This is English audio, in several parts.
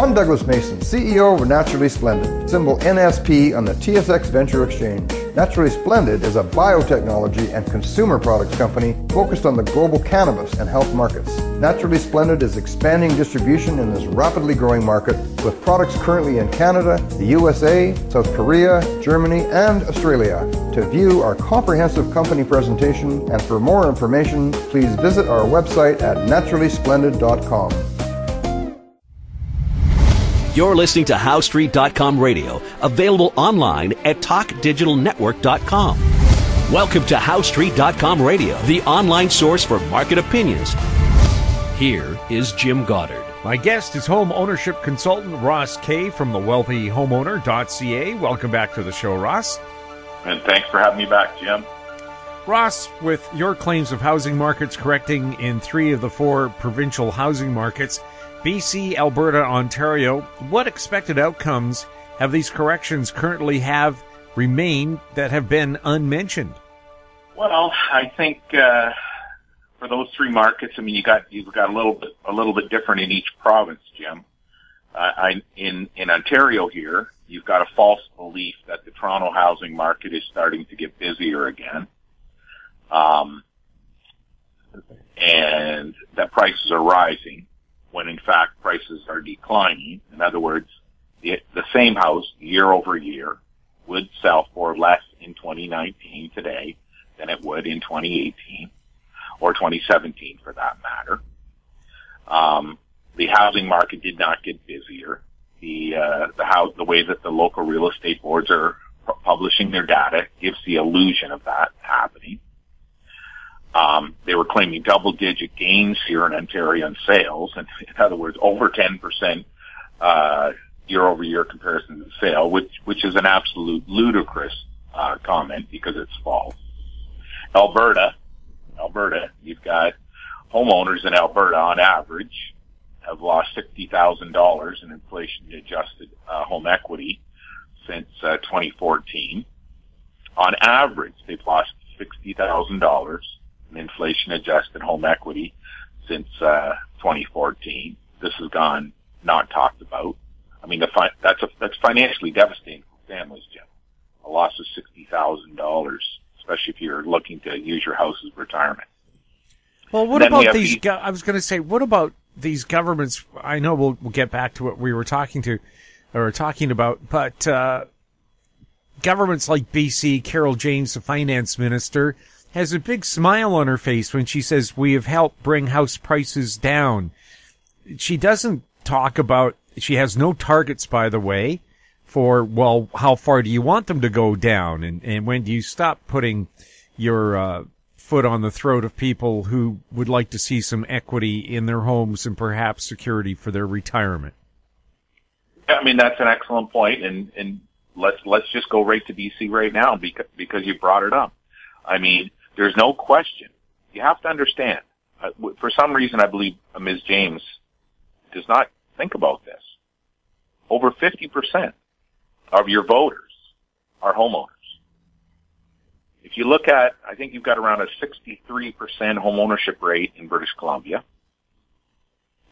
I'm Douglas Mason, CEO of Naturally Splendid, symbol NSP on the TSX Venture Exchange. Naturally Splendid is a biotechnology and consumer products company focused on the global cannabis and health markets. Naturally Splendid is expanding distribution in this rapidly growing market with products currently in Canada, the USA, South Korea, Germany, and Australia. To view our comprehensive company presentation and for more information, please visit our website at naturallysplendid.com. You're listening to HoweStreet.com radio, available online at TalkDigitalNetwork.com. Welcome to HoweStreet.com radio, the online source for market opinions. Here is Jim Goddard. My guest is home ownership consultant Ross Kay from the wealthyhomeowner.ca. Welcome back to the show, Ross. And thanks for having me back, Jim. Ross, with your claims of housing markets correcting in three of the four provincial housing markets, BC, Alberta, Ontario, what expected outcomes have these corrections currently have remained that have been unmentioned? Well, I think uh, for those three markets, I mean, you got you've got a little bit a little bit different in each province, Jim. Uh, I, in in Ontario here, you've got a false belief that the Toronto housing market is starting to get busier again, um, and that prices are rising when in fact prices are declining. In other words, the, the same house year over year would sell for less in 2019 today than it would in 2018 or 2017 for that matter. Um, the housing market did not get busier. The uh, the how the way that the local real estate boards are publishing their data gives the illusion of that happening. Um, they were claiming double digit gains here in Ontario in sales. And in other words, over 10%, uh, year over year comparison to sale, which, which is an absolute ludicrous, uh, comment because it's false. Alberta, Alberta, you've got homeowners in Alberta on average have lost $60,000 in inflation adjusted, uh, home equity since, uh, 2014. On average, they've lost $60,000 in inflation adjusted home equity since uh, 2014. This has gone not talked about. I mean, fi- that's a, that's financially devastating for families, Jim. A loss of sixty thousand dollars, especially if you're looking to use your house as retirement. Well, what about we these? Go- I was going to say, what about these governments? I know we'll, we'll get back to what we were talking to or talking about, but uh, governments like BC, Carole James, the finance minister, has a big smile on her face when she says, we have helped bring house prices down. She doesn't talk about, she has no targets, by the way, for, well, how far do you want them to go down? And, and when do you stop putting your, uh, foot on the throat of people who would like to see some equity in their homes and perhaps security for their retirement? I mean, that's an excellent point, and, and let's, let's just go right to BC right now because, because you brought it up. I mean, there's no question. You have to understand. Uh, for some reason, I believe Ms. James does not think about this. Over 50% of your voters are homeowners. If you look at, I think you've got around a 63% homeownership rate in British Columbia.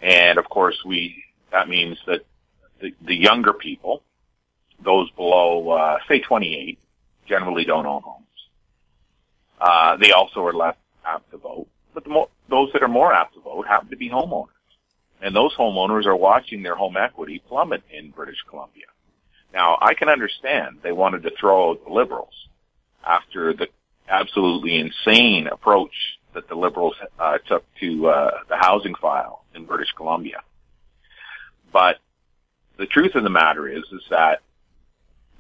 And of course, we, that means that the, the younger people, those below, uh, say 28, generally don't own homes. Uh, they also are less apt to vote. But more, those that are more apt to vote happen to be homeowners. And those homeowners are watching their home equity plummet in British Columbia. Now, I can understand they wanted to throw out the Liberals after the absolutely insane approach that the Liberals uh, took to uh, the housing file in British Columbia. But the truth of the matter is, is that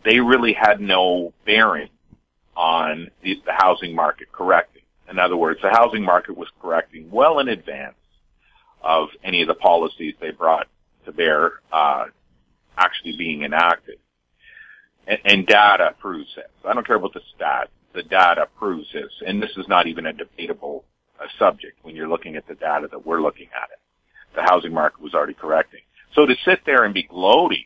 they really had no bearing on the, the housing market correcting. In other words, the housing market was correcting well in advance of any of the policies they brought to bear uh, actually being enacted. And, and data proves this. I don't care about the stat. The data proves this. And this is not even a debatable uh, subject when you're looking at the data that we're looking at it. The housing market was already correcting. So to sit there and be gloating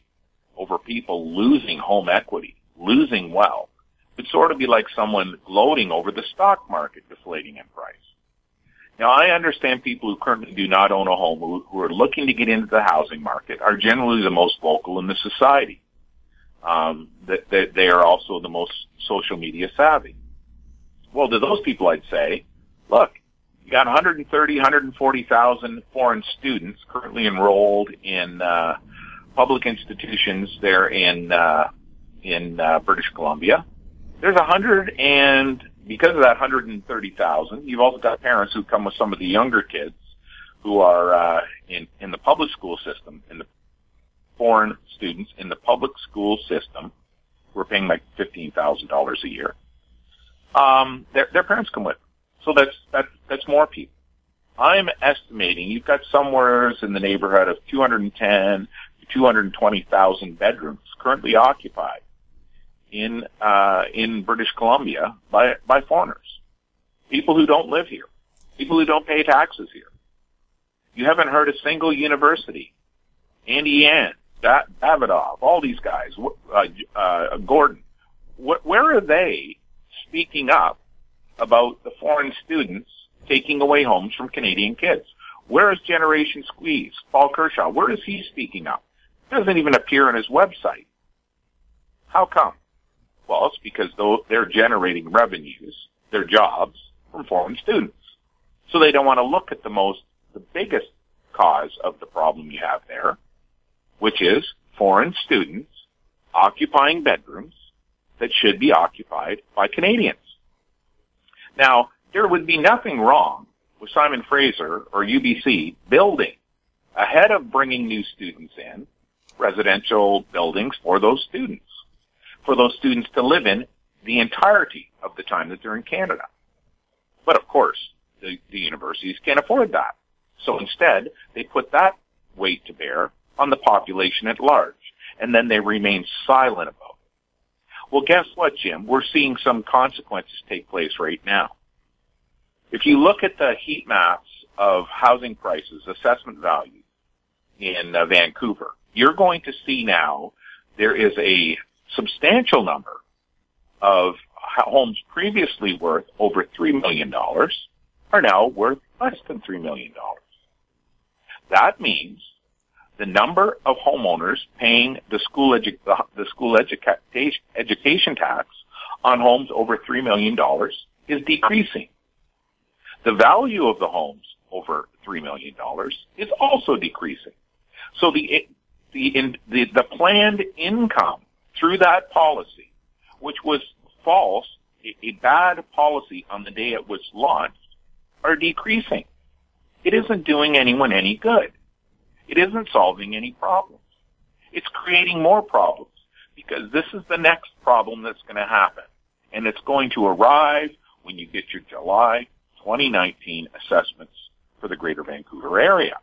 over people losing home equity, losing wealth, would sort of be like someone gloating over the stock market deflating in price. Now, I understand people who currently do not own a home who, are looking to get into the housing market are generally the most vocal in the society. Um, that, that they are also the most social media savvy. Well, to those people, I'd say, look, you got 130, 140,000 foreign students currently enrolled in uh, public institutions there in uh, in uh, British Columbia. There's a hundred and because of that 130,000, you've also got parents who come with some of the younger kids who are uh, in in the public school system, in the foreign students in the public school system, we're paying like fifteen thousand dollars a year. Um, their their parents come with, so that's that's that's more people. I'm estimating you've got somewhere in the neighborhood of 210 to 220,000 bedrooms currently occupied in uh, in British Columbia by by foreigners, people who don't live here, people who don't pay taxes here. You haven't heard a single university, Andy Yan, da- Davidoff, all these guys, uh, uh, Gordon. Wh- where are they speaking up about the foreign students taking away homes from Canadian kids? Where is Generation Squeeze? Paul Kershaw, where is he speaking up? It doesn't even appear on his website. How come? Well, it's because they're generating revenues, their jobs, from foreign students. So they don't want to look at the most, the biggest cause of the problem you have there, which is foreign students occupying bedrooms that should be occupied by Canadians. Now, there would be nothing wrong with Simon Fraser or UBC building ahead of bringing new students in residential buildings for those students for those students to live in the entirety of the time that they're in Canada. But of course, the, the universities can't afford that. So instead, they put that weight to bear on the population at large, and then they remain silent about it. Well, guess what, Jim? We're seeing some consequences take place right now. If you look at the heat maps of housing prices, assessment value in uh, Vancouver, you're going to see now there is a substantial number of homes previously worth over $3 million are now worth less than $3 million. That means the number of homeowners paying the school, edu- the school educa- education tax on homes over $3 million is decreasing. The value of the homes over $3 million is also decreasing. So the, the, the, the planned income through that policy, which was false, a bad policy on the day it was launched, are decreasing. It isn't doing anyone any good. It isn't solving any problems. It's creating more problems because this is the next problem that's going to happen. And it's going to arrive when you get your July 2019 assessments for the Greater Vancouver area.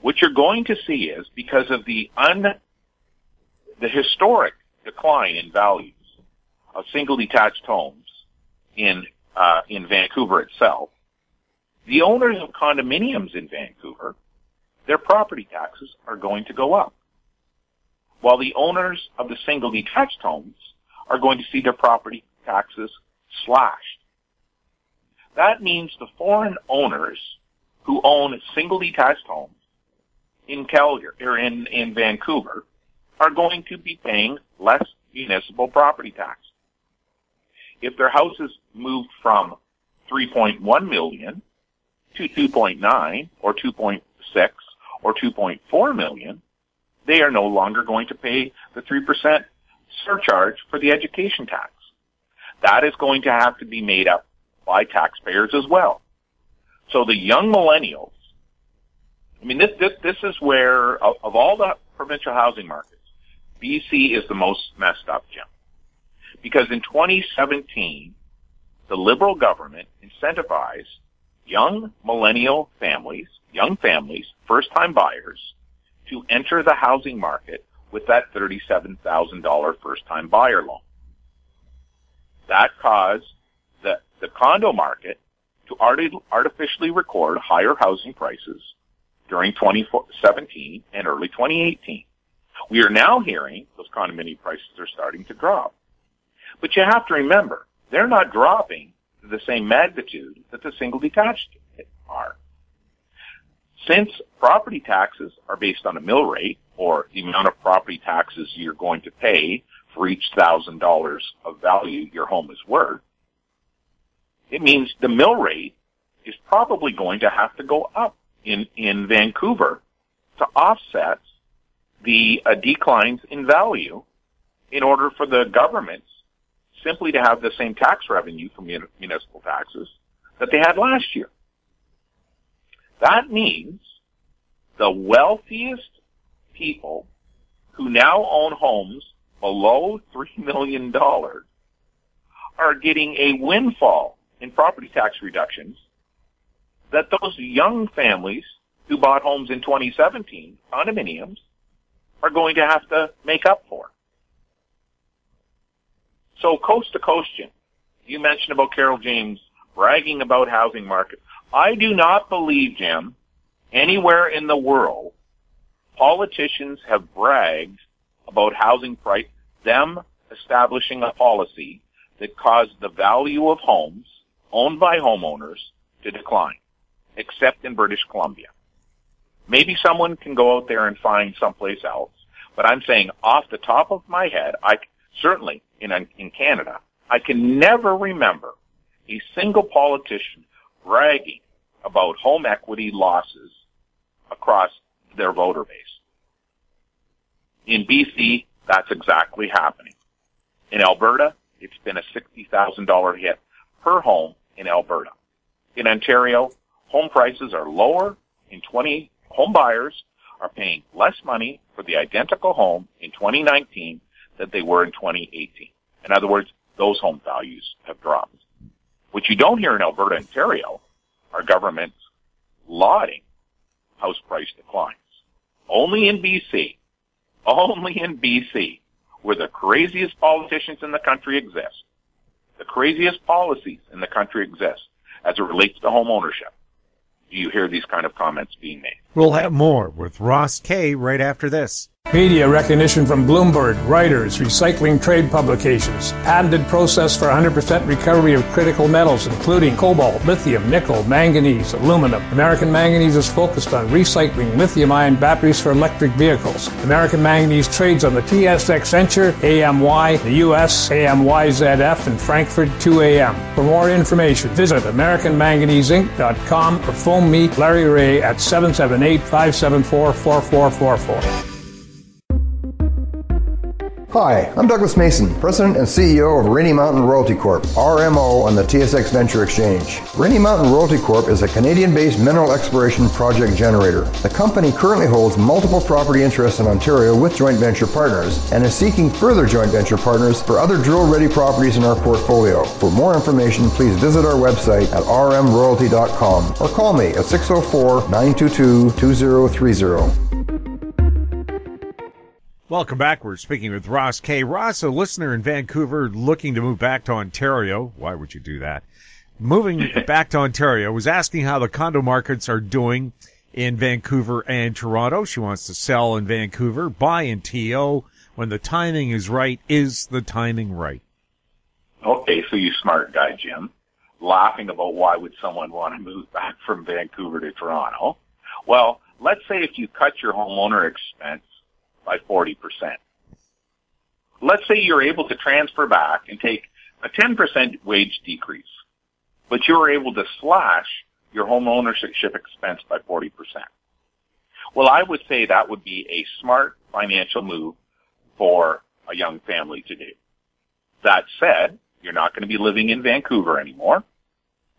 What you're going to see is because of the un the historic decline in values of single detached homes in uh, in Vancouver itself, the owners of condominiums in Vancouver, their property taxes are going to go up, while the owners of the single detached homes are going to see their property taxes slashed. That means the foreign owners who own single detached homes in Calgary or in, in Vancouver are going to be paying less municipal property tax. If their houses moved from 3.1 million to 2.9 or 2.6 or 2.4 million, they are no longer going to pay the 3% surcharge for the education tax. That is going to have to be made up by taxpayers as well. So the young millennials, I mean, this, this, this is where, of, of all the provincial housing markets, BC is the most messed up, Jim. Because in 2017, the Liberal government incentivized young millennial families, young families, first-time buyers, to enter the housing market with that $37,000 first-time buyer loan. That caused the, the condo market to artificially record higher housing prices during 2017 and early 2018. We are now hearing those condominium prices are starting to drop. But you have to remember, they're not dropping to the same magnitude that the single detached are. Since property taxes are based on a mill rate, or the amount of property taxes you're going to pay for each thousand dollars of value your home is worth, it means the mill rate is probably going to have to go up in, in Vancouver to offset the uh, declines in value in order for the governments simply to have the same tax revenue from municipal taxes that they had last year. That means the wealthiest people who now own homes below $3 million are getting a windfall in property tax reductions that those young families who bought homes in 2017, condominiums, are going to have to make up for. So coast to coast, Jim, you mentioned about Carole James bragging about housing market. I do not believe, Jim, anywhere in the world, politicians have bragged about housing price, them establishing a policy that caused the value of homes owned by homeowners to decline, except in British Columbia. Maybe someone can go out there and find someplace else, but I'm saying off the top of my head, I certainly in in Canada, I can never remember a single politician bragging about home equity losses across their voter base. In BC, that's exactly happening. In Alberta, it's been a $60,000 hit per home in Alberta. In Ontario, home prices are lower in 20, home buyers are paying less money for the identical home in 2019 than they were in 2018. In other words, those home values have dropped. What you don't hear in Alberta, Ontario, are governments lauding house price declines. Only in BC, only in BC, where the craziest politicians in the country exist, the craziest policies in the country exist as it relates to home ownership, you hear these kind of comments being made. We'll have more with Ross Kay right after this. Media recognition from Bloomberg, Reuters, recycling trade publications, patented process for 100% recovery of critical metals, including cobalt, lithium, nickel, manganese, aluminum. American Manganese is focused on recycling lithium ion batteries for electric vehicles. American Manganese trades on the TSX Venture, AMY, the US, AMYZF, and Frankfurt 2AM. For more information, visit AmericanManganeseInc.com or phone me, Larry Reaugh, at 778 574 4444. Hi, I'm Douglas Mason, President and CEO of Rainy Mountain Royalty Corp, RMO on the TSX Venture Exchange. Rainy Mountain Royalty Corp is a Canadian-based mineral exploration project generator. The company currently holds multiple property interests in Ontario with joint venture partners and is seeking further joint venture partners for other drill-ready properties in our portfolio. For more information, please visit our website at rmroyalty.com or call me at 604-922-2030. Welcome back. We're speaking with Ross Kay Ross, a listener in Vancouver looking to move back to Ontario. Why would you do that? Moving back to Ontario was asking how the condo markets are doing in Vancouver and Toronto. She wants to sell in Vancouver, buy in TO. When the timing is right, is the timing right? Okay, so you smart guy, Jim. Laughing about why would someone want to move back from Vancouver to Toronto? Well, let's say if you cut your homeowner expense by 40%. Let's say you're able to transfer back and take a 10% wage decrease, but you're able to slash your home ownership expense by 40%. Well, I would say that would be a smart financial move for a young family to do. That said, you're not going to be living in Vancouver anymore.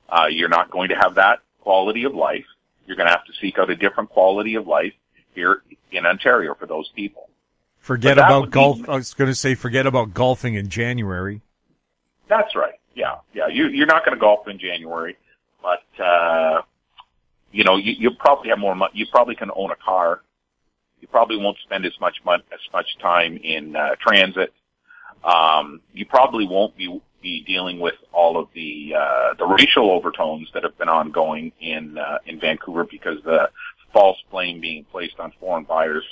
Uh, you're not going to have that quality of life. You're going to have to seek out a different quality of life here in Ontario for those people. Forget about golf. Be, I was going to say, forget about golfing in January. That's right. Yeah, yeah. You, you're not going to golf in January, but uh, you know, you, you probably have more money. You probably can own a car. You probably won't spend as much money, as much time in uh, transit. Um, you probably won't be be dealing with all of the uh, the racial overtones that have been ongoing in uh, in Vancouver because the false blame being placed on foreign buyers,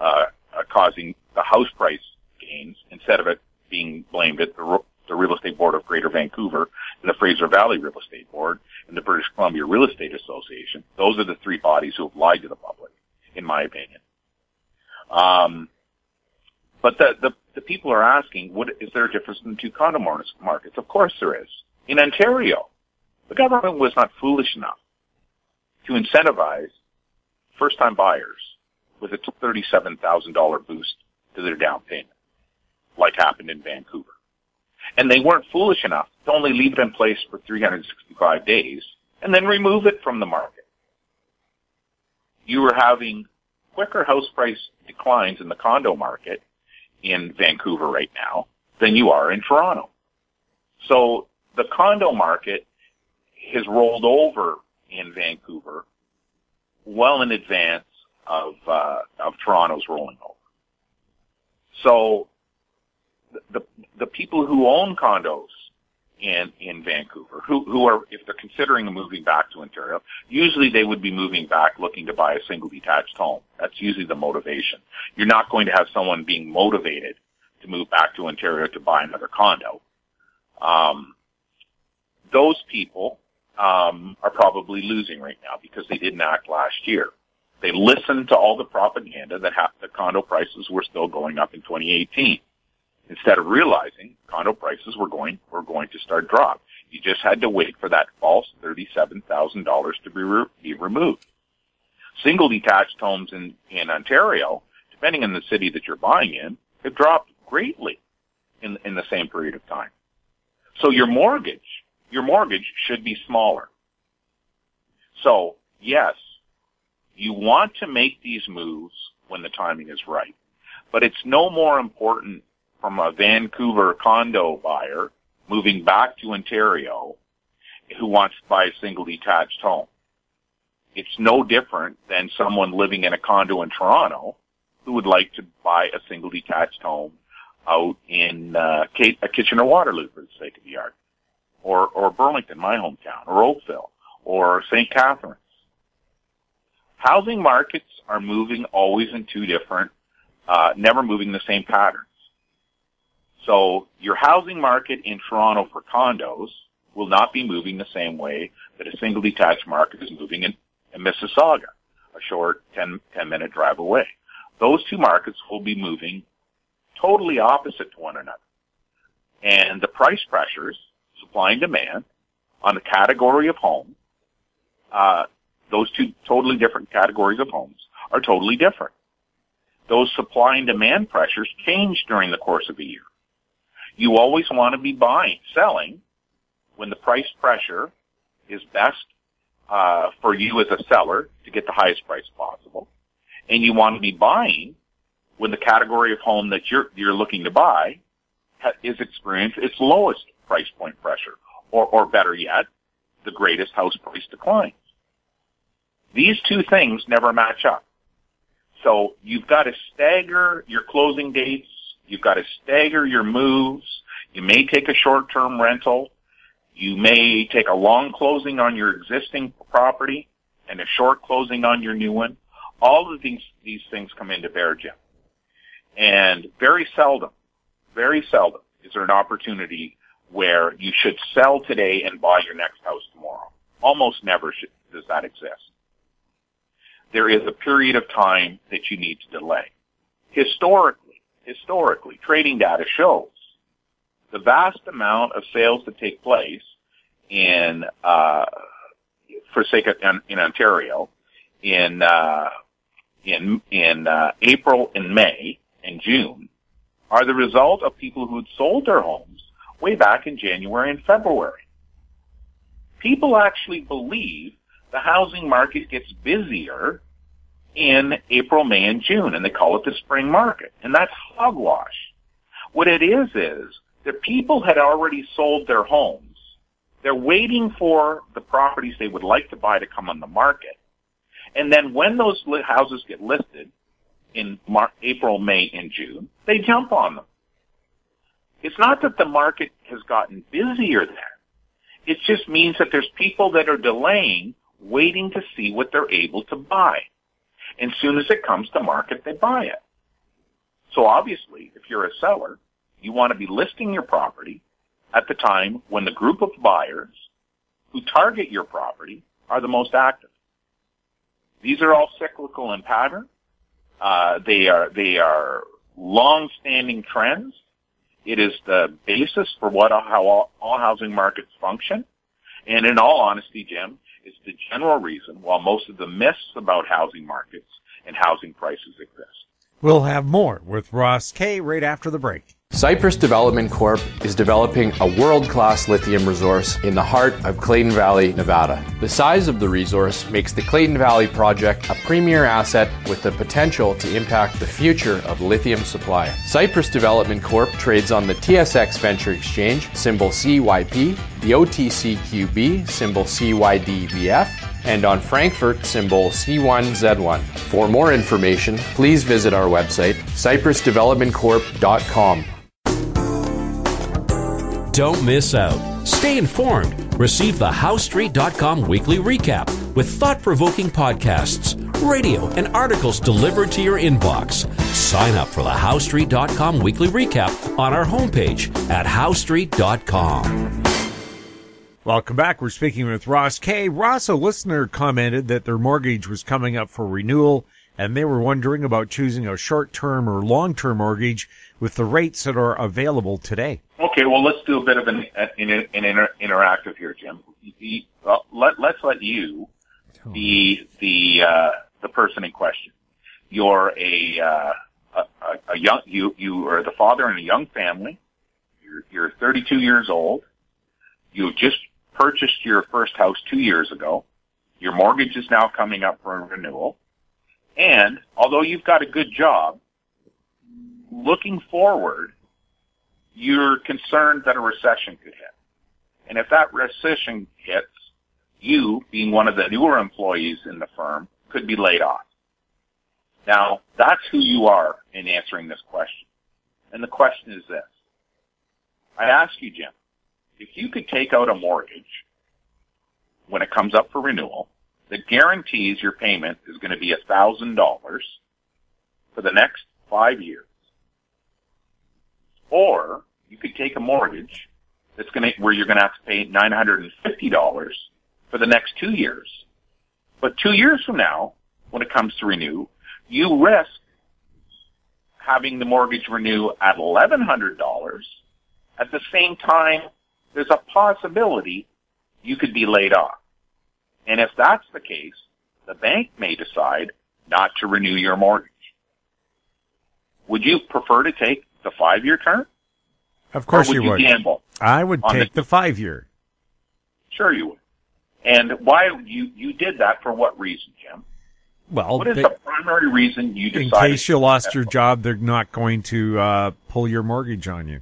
uh, uh, causing the house price gains instead of it being blamed at the the Real Estate Board of Greater Vancouver, and the Fraser Valley Real Estate Board, and the British Columbia Real Estate Association. Those are the three bodies who have lied to the public, in my opinion. Um, but the, the, the people are asking, what, is there a difference in the two condo markets? Of course there is. In Ontario, the government was not foolish enough to incentivize first-time buyers with a $37,000 boost to their down payment, like happened in Vancouver. And they weren't foolish enough to only leave it in place for 365 days and then remove it from the market. You were having quicker house price declines in the condo market in Vancouver right now than you are in Toronto. So the condo market has rolled over in Vancouver well in advance of uh, of Toronto's rolling over. So the the people who own condos in in Vancouver, who who are if they're considering moving back to Ontario, usually they would be moving back looking to buy a single detached home. That's usually the motivation. You're not going to have someone being motivated to move back to Ontario to buy another condo. Um, those people um, are probably losing right now because they didn't act last year. They listened to all the propaganda that ha- the condo prices were still going up in 2018 instead of realizing condo prices were going were going to start drop. You just had to wait for that false thirty-seven thousand dollars to be re- be removed. Single detached homes in in Ontario, depending on the city that you're buying in, have dropped greatly in in the same period of time. So your mortgage, your mortgage should be smaller. So yes, you want to make these moves when the timing is right, but it's no more important from a Vancouver condo buyer moving back to Ontario who wants to buy a single detached home. It's no different than someone living in a condo in Toronto who would like to buy a single detached home out in uh, Kitchener-Waterloo, for the sake of the argument, or or Burlington, my hometown, or Oakville, or St. Catharines. Housing markets are moving always in two different, uh, never moving the same patterns. So your housing market in Toronto for condos will not be moving the same way that a single detached market is moving in, in Mississauga, a short 10, 10 minute drive away. Those two markets will be moving totally opposite to one another. And the price pressures, supply and demand, on the category of home, uh, those two totally different categories of homes are totally different. Those supply and demand pressures change during the course of a year. You always want to be buying, selling when the price pressure is best uh, for you as a seller to get the highest price possible, and you want to be buying when the category of home that you're you're looking to buy is experiencing its lowest price point pressure, or or better yet, the greatest house price declines. These two things never match up. So you've got to stagger your closing dates You've got to stagger your moves. You may take a short-term rental. You may take a long closing on your existing property and a short closing on your new one. All of these, these things come into bear, Jim. And very seldom, very seldom is there an opportunity where you should sell today and buy your next house tomorrow. Almost never should, does that exist. There is a period of time that you need to delay. Historically, historically, trading data shows the vast amount of sales that take place in, uh, for sake of, in, Ontario, in, uh, in, in, uh, April and May and June are the result of people who had sold their homes way back in January and February. People actually believe the housing market gets busier in April, May, and June, and they call it the spring market. And that's hogwash. What it is is that people had already sold their homes. They're waiting for the properties they would like to buy to come on the market. And then when those houses get listed in Mar- April, May, and June, they jump on them. It's not that the market has gotten busier there. It just means that there's people that are delaying, waiting to see what they're able to buy. And soon as it comes to market, they buy it. So obviously, if you're a seller, you want to be listing your property at the time when the group of buyers who target your property are the most active. These are all cyclical in pattern. Uh, they are they are long-standing trends. It is the basis for what how all, all housing markets function. And in all honesty, Jim, it's the general reason why most of the myths about housing markets and housing prices exist. We'll have more with Ross Kay right after the break. Cypress Development Corp is developing a world class lithium resource in the heart of Clayton Valley, Nevada. The size of the resource makes the Clayton Valley project a premier asset with the potential to impact the future of lithium supply. Cypress Development Corp trades on the TSX Venture Exchange, symbol CYP, the OTCQB, symbol CYDVF, and on Frankfurt symbol C1Z1. For more information, please visit our website, cypressdevelopmentcorp.com. Don't miss out. Stay informed. Receive the HoweStreet.com weekly recap with thought provoking podcasts, radio, and articles delivered to your inbox. Sign up for the HoweStreet.com weekly recap on our homepage at HoweStreet.com. Welcome back. We're speaking with Ross Kay. Ross, a listener commented that their mortgage was coming up for renewal and they were wondering about choosing a short term or long term mortgage with the rates that are available today. Okay, well, let's do a bit of an, an, an inter, interactive here, Jim. Let, let's let you be the uh, the person in question. You're a, uh, a, a young you you are the father in a young family. You're, you're 32 years old. You just purchased your first house two years ago. Your mortgage is now coming up for renewal. And although you've got a good job, looking forward, you're concerned that a recession could hit. And if that recession hits, you, being one of the newer employees in the firm, could be laid off. Now, that's who you are in answering this question. And the question is this. I ask you, Jim, if you could take out a mortgage when it comes up for renewal that guarantees your payment is going to be $1,000 for the next five years, or you could take a mortgage that's going to, where you're going to have to pay $950 for the next two years. But two years from now, when it comes to renew, you risk having the mortgage renew at $1,100. At the same time, there's a possibility you could be laid off. And if that's the case, the bank may decide not to renew your mortgage. Would you prefer to take the five year term? Of course would you, would. Gamble I would take the, the five year. Sure you would. And why you you did that for what reason, Jim? Well, what is they, the primary reason you decided? In case you lost your job, they're not going to uh, pull your mortgage on you.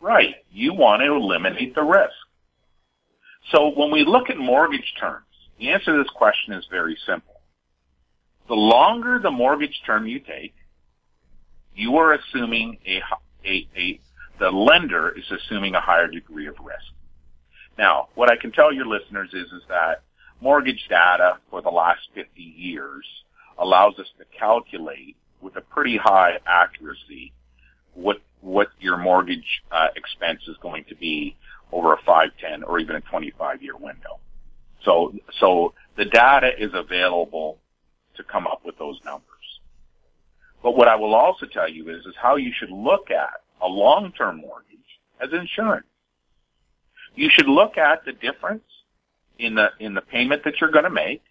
Right. You want to eliminate the risk. So when we look at mortgage terms, the answer to this question is very simple. The longer the mortgage term you take, you are assuming a, a, a, the lender is assuming a higher degree of risk. Now, what I can tell your listeners is, is that mortgage data for the last 50 years allows us to calculate with a pretty high accuracy what, what your mortgage uh, expense is going to be over a 5, 10, or even a 25 year window. So, so the data is available to come up with those numbers. But what I will also tell you is, is how you should look at a long-term mortgage as insurance. You should look at the difference in the, in the payment that you're going to make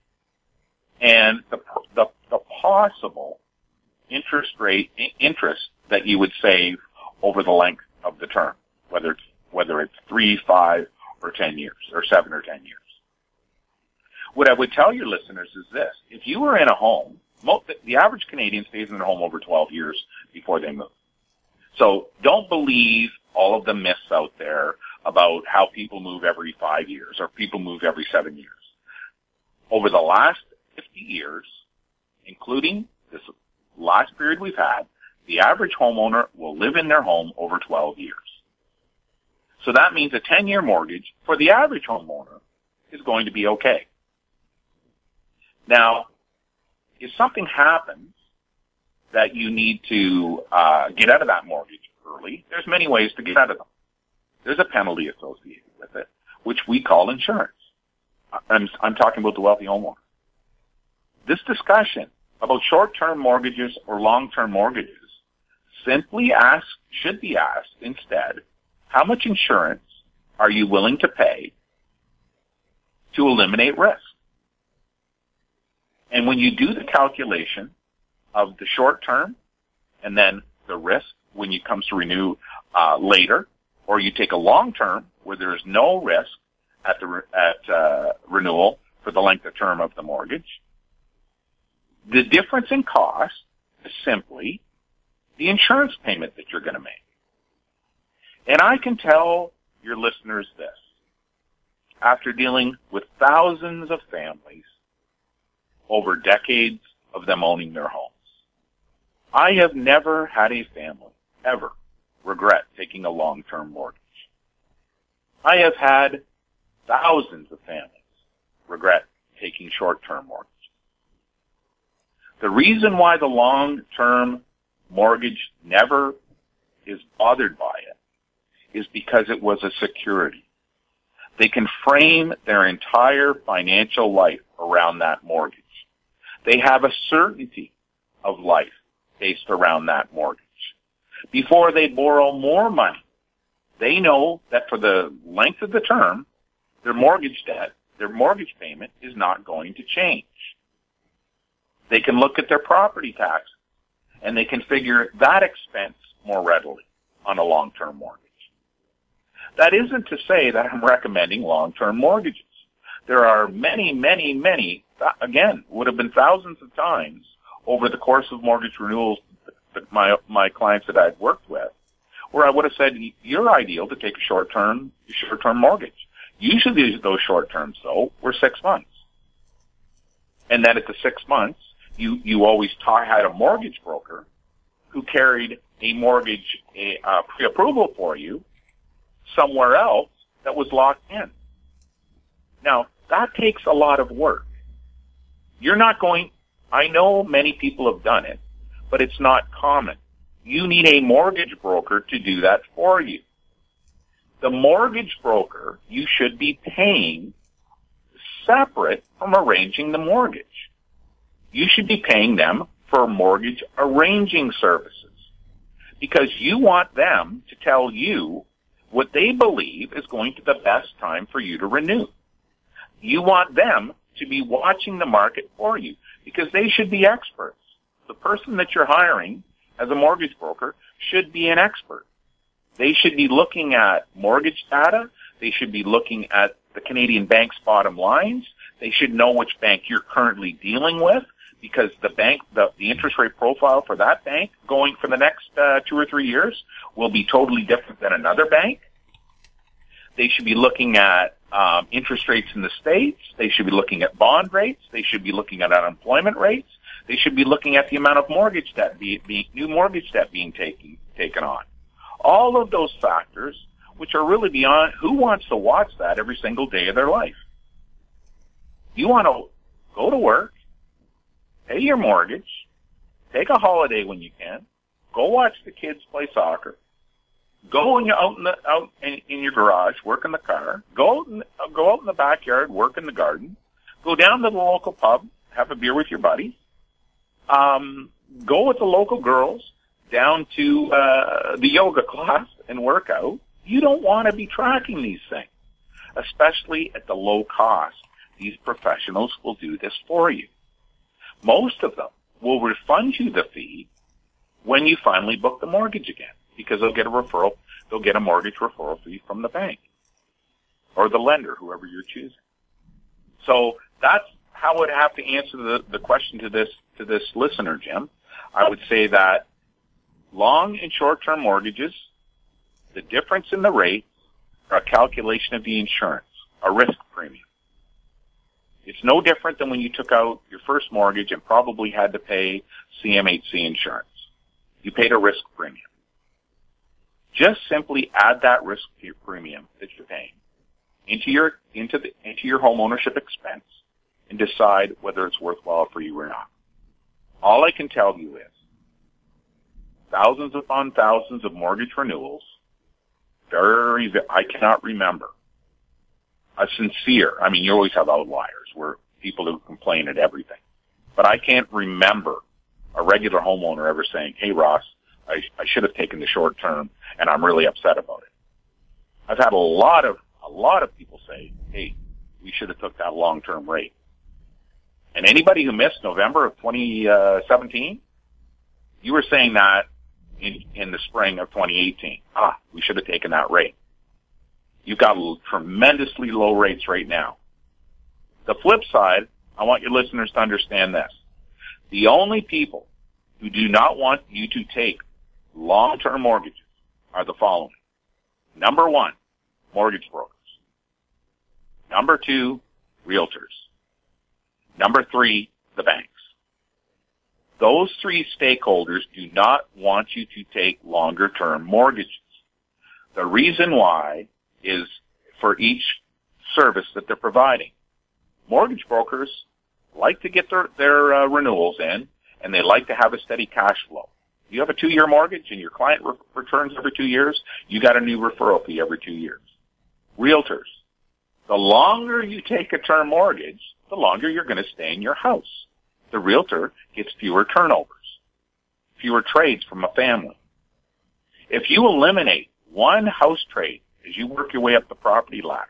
and the, the, the possible interest rate, interest that you would save over the length of the term, whether it's, whether it's three, five, or ten years, or seven or ten years. What I would tell your listeners is this. If you were in a home, the average Canadian stays in their home over 12 years before they move. So don't believe all of the myths out there about how people move every five years or people move every seven years. Over the last 50 years, including this last period we've had, the average homeowner will live in their home over 12 years. So that means a 10 year mortgage for the average homeowner is going to be okay. Now, if something happens that you need to uh, get out of that mortgage early, there's many ways to get out of them. there's a penalty associated with it, which we call insurance. I'm, I'm talking about the wealthy homeowner. This discussion about short-term mortgages or long-term mortgages simply ask, should be asked instead, how much insurance are you willing to pay to eliminate risk? And when you do the calculation of the short term and then the risk when it comes to renew uh, later, or you take a long term where there is no risk at the at uh, renewal for the length of term of the mortgage, the difference in cost is simply the insurance payment that you're going to make. And I can tell your listeners this. After dealing with thousands of families over decades of them owning their homes, I have never had a family ever regret taking a long-term mortgage. I have had thousands of families regret taking short-term mortgages. The reason why the long-term mortgage never is bothered by it is because it was a security. They can frame their entire financial life around that mortgage. They have a certainty of life based around that mortgage. Before they borrow more money, they know that for the length of the term, their mortgage debt, their mortgage payment is not going to change. They can look at their property tax and they can figure that expense more readily on a long-term mortgage. That isn't to say that I'm recommending long-term mortgages. There are many, many, many, again, would have been thousands of times over the course of mortgage renewals that my, my clients that I'd worked with, where I would have said, you're ideal to take a short-term, short-term mortgage. Usually those short terms though were six months. And then at the six months, you, you always t- had a mortgage broker who carried a mortgage a, uh, pre-approval for you somewhere else that was locked in. Now, that takes a lot of work. You're not going, I know many people have done it, but it's not common. You need a mortgage broker to do that for you. The mortgage broker you should be paying separate from arranging the mortgage. You should be paying them for mortgage arranging services because you want them to tell you what they believe is going to be the best time for you to renew. You want them to be watching the market for you because they should be experts. The person that you're hiring as a mortgage broker should be an expert. They should be looking at mortgage data. They should be looking at the Canadian bank's bottom lines. They should know which bank you're currently dealing with because the bank, the, the interest rate profile for that bank going for the next uh, two or three years will be totally different than another bank. They should be looking at um, interest rates in the states. They should be looking at bond rates. They should be looking at unemployment rates. They should be looking at the amount of mortgage debt, be, be, new mortgage debt being taken taken on. All of those factors, which are really beyond who wants to watch that every single day of their life. You want to go to work, pay your mortgage, take a holiday when you can, go watch the kids play soccer, go in your, out in the out in, in your garage, work in the car, go out in, go out in the backyard, work in the garden, go down to the local pub, have a beer with your buddies, um, go with the local girls down to uh, the yoga class and work out. You don't want to be tracking these things, especially at the low cost. These professionals will do this for you. Most of them will refund you the fee when you finally book the mortgage again because they'll get a referral, they'll get a mortgage referral fee from the bank or the lender, whoever you're choosing. So that's how I would have to answer the, the question to this, to this listener, Jim. I would say that long and short-term mortgages, the difference in the rate are a calculation of the insurance, a risk premium. It's no different than when you took out your first mortgage and probably had to pay CMHC insurance. You paid a risk premium. Just simply add that risk premium that you're paying into your into the into your home ownership expense and decide whether it's worthwhile for you or not. All I can tell you is thousands upon thousands of mortgage renewals very, I cannot remember a sincere, I mean, you always have outliers where people who complain at everything, but I can't remember a regular homeowner ever saying, Hey, Ross, I, I should have taken the short term and I'm really upset about it. I've had a lot of, a lot of people say, Hey, we should have took that long term rate. And anybody who missed November of 2017, you were saying that in, in the spring of 2018. Ah, we should have taken that rate. You've got tremendously low rates right now. The flip side, I want your listeners to understand this. The only people who do not want you to take long-term mortgages are the following. Number one, mortgage brokers. Number two, realtors. Number three, the banks. Those three stakeholders do not want you to take longer term mortgages. The reason why is for each service that they're providing. Mortgage brokers like to get their, their uh, renewals in and they like to have a steady cash flow. You have a two year mortgage and your client re- returns every two years, you got a new referral fee every two years. Realtors. The longer you take a term mortgage, the longer you're going to stay in your house. The realtor gets fewer turnovers, fewer trades from a family. If you eliminate one house trade as you work your way up the property ladder,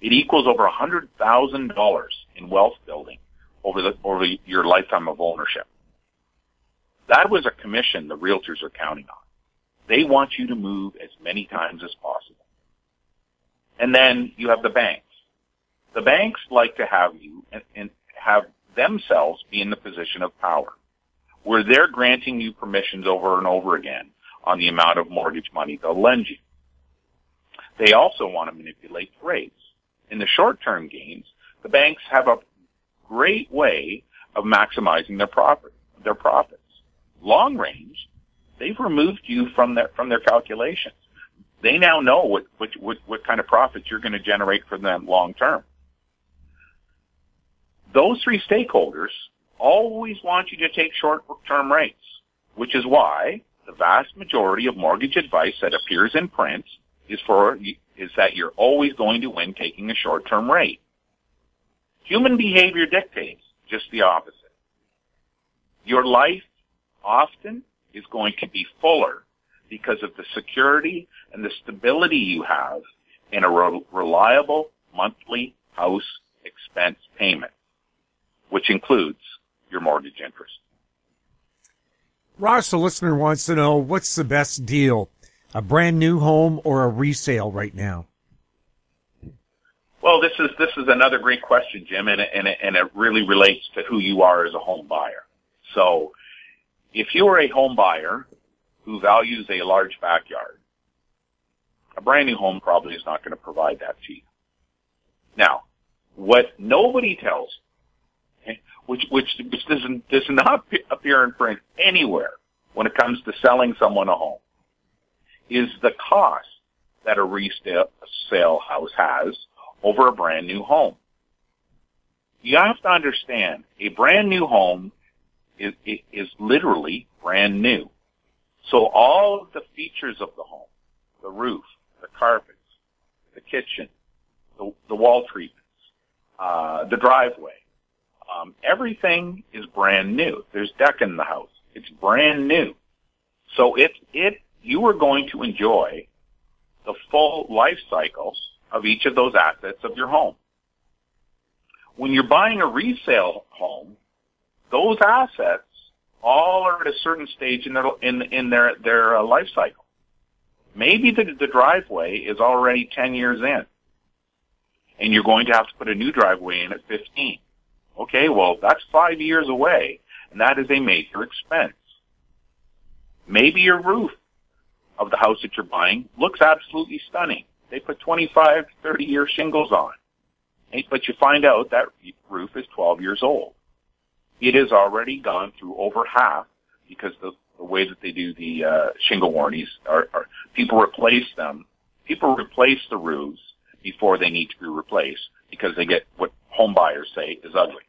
it equals over a hundred thousand dollars in wealth building over the over your lifetime of ownership. That was a commission the realtors are counting on. They want you to move as many times as possible. And then you have the banks. The banks like to have you and, and have themselves be in the position of power, where they're granting you permissions over and over again on the amount of mortgage money they'll lend you. They also want to manipulate rates. In the short-term gains, the banks have a great way of maximizing their profit, their profits. Long range, they've removed you from their from their calculations. They now know what what what, what kind of profits you're going to generate for them long term. Those three stakeholders always want you to take short-term rates, which is why the vast majority of mortgage advice that appears in print is for is that you're always going to win taking a short-term rate. Human behavior dictates just the opposite. Your life often is going to be fuller because of the security and the stability you have in a re- reliable monthly house expense payment, which includes your mortgage interest. Ross, the listener wants to know what's the best deal a brand new home or a resale right now? Well, this is this is another great question, Jim, and it, and it, and it really relates to who you are as a home buyer. So, if you are a home buyer who values a large backyard, a brand new home probably is not going to provide that to you. Now, what nobody tells, which which which doesn't does not appear in print anywhere when it comes to selling someone a home, is the cost that a resale house has over a brand new home. You have to understand, a brand new home is, is literally brand new. So all of the features of the home, the roof, the carpets, the kitchen, the, the wall treatments, uh, the driveway, um, everything is brand new. There's deck in the house. It's brand new. So it, it you are going to enjoy the full life cycle of each of those assets of your home. When you're buying a resale home, those assets all are at a certain stage in their in in their their uh, life cycle. Maybe the, the driveway is already 10 years in, and you're going to have to put a new driveway in at 15. Okay, well that's five years away, and that is a major expense. Maybe your roof of the house that you're buying looks absolutely stunning. They put 25, 30 year shingles on. But you find out that roof is 12 years old. It has already gone through over half because the, the way that they do the uh, shingle warranties are, are people replace them. People replace the roofs before they need to be replaced because they get what home buyers say is ugly.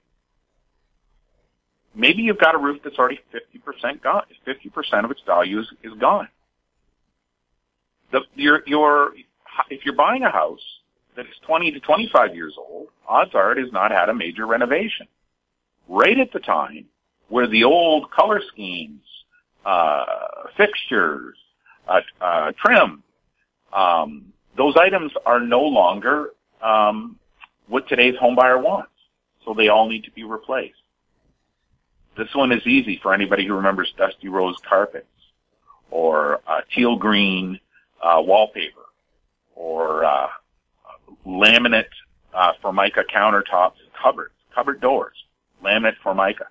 Maybe you've got a roof that's already 50% gone. 50% of its value is, is gone. The, your, your, if you're buying a house that is 20 to 25 years old, odds are it has not had a major renovation. Right at the time where the old color schemes, uh, fixtures, uh, uh, trim, um, those items are no longer um, what today's homebuyer wants. So they all need to be replaced. This one is easy for anybody who remembers dusty rose carpets or uh, teal green uh, wallpaper or uh, laminate uh, formica countertops, and cupboards, cupboard doors, laminate formica.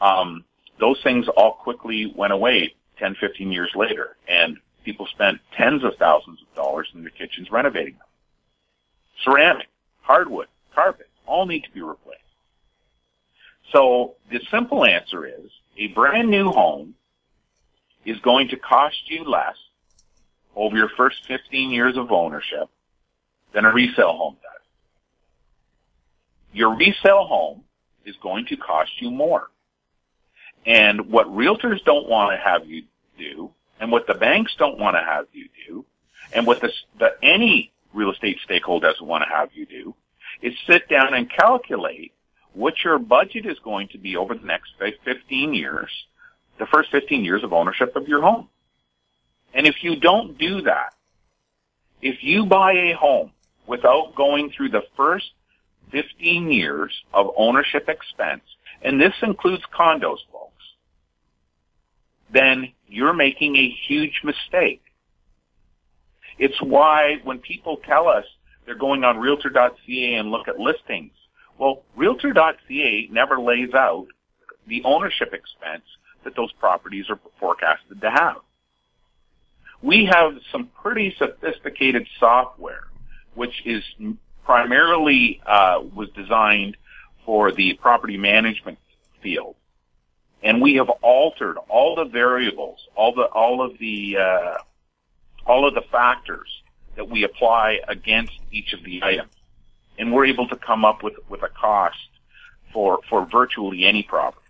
Um, those things all quickly went away 10, 15 years later, and people spent tens of thousands of dollars in their kitchens renovating them. Ceramic, hardwood, carpet, all need to be replaced. So the simple answer is a brand new home is going to cost you less over your first 15 years of ownership than a resale home does. Your resale home is going to cost you more. And what realtors don't want to have you do, and what the banks don't want to have you do, and what the, the any real estate stakeholder doesn't want to have you do, is sit down and calculate what your budget is going to be over the next 15 years, the first 15 years of ownership of your home. And if you don't do that, if you buy a home without going through the first 15 years of ownership expense, and this includes condos, folks, then you're making a huge mistake. It's why when people tell us they're going on realtor.ca and look at listings, well, realtor.ca never lays out the ownership expense that those properties are forecasted to have. We have some pretty sophisticated software, which is primarily uh, was designed for the property management field, and we have altered all the variables, all the all of the uh, all of the factors that we apply against each of the items and we're able to come up with, with a cost for, for virtually any property.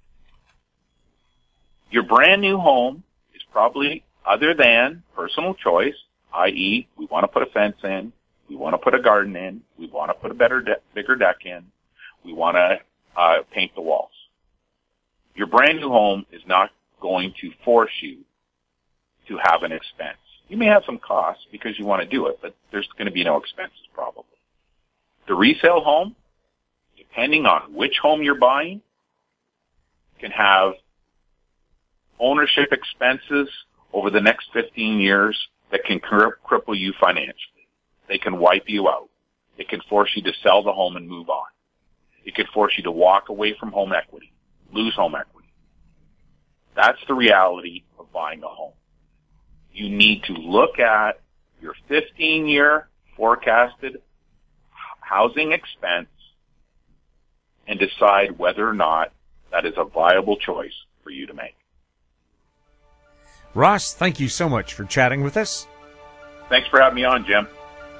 Your brand new home is probably other than personal choice, i.e. we want to put a fence in, we want to put a garden in, we want to put a better, de- bigger deck in, we want to uh, paint the walls. Your brand new home is not going to force you to have an expense. You may have some costs because you want to do it, but there's going to be no expenses probably. The resale home, depending on which home you're buying, can have ownership expenses over the next 15 years that can cripple you financially. They can wipe you out. It can force you to sell the home and move on. It could force you to walk away from home equity, lose home equity. That's the reality of buying a home. You need to look at your 15 year forecasted housing expense and decide whether or not that is a viable choice for you to make. Ross, thank you so much for chatting with us. Thanks for having me on, Jim.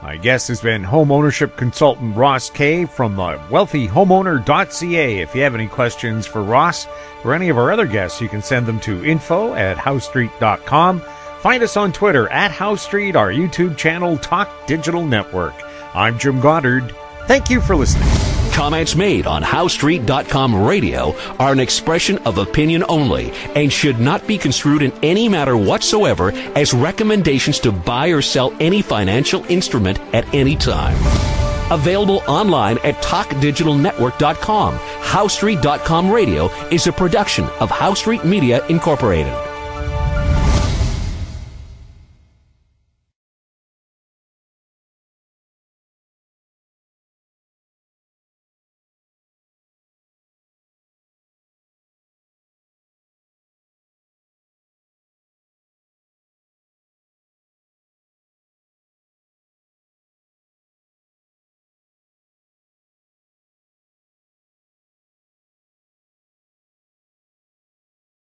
My guest has been home ownership consultant Ross Kay from the wealthyhomeowner.ca. If you have any questions for Ross or any of our other guests, you can send them to info at howestreet.com. Find us on Twitter at HoweStreet, our YouTube channel, Talk Digital Network. I'm Jim Goddard. Thank you for listening. Comments made on HoweStreet.com radio are an expression of opinion only and should not be construed in any matter whatsoever as recommendations to buy or sell any financial instrument at any time. Available online at TalkDigitalNetwork.com. HoweStreet.com radio is a production of HoweStreet Media Incorporated.